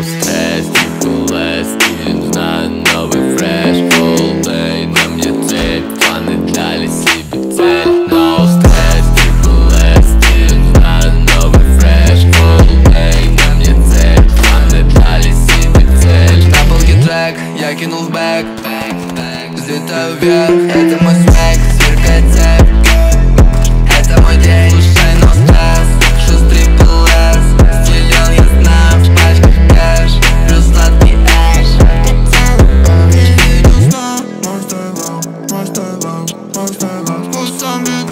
no stress People last, нужна новый фреш Full day, на мне цель. Фаны дали себе цель No stress, people last, нужна новый фреш Full day, на мне цель. Фаны дали себе цель. На полке трек, я кинул в бэк. Взлетаю вверх, это мой свет. Búsame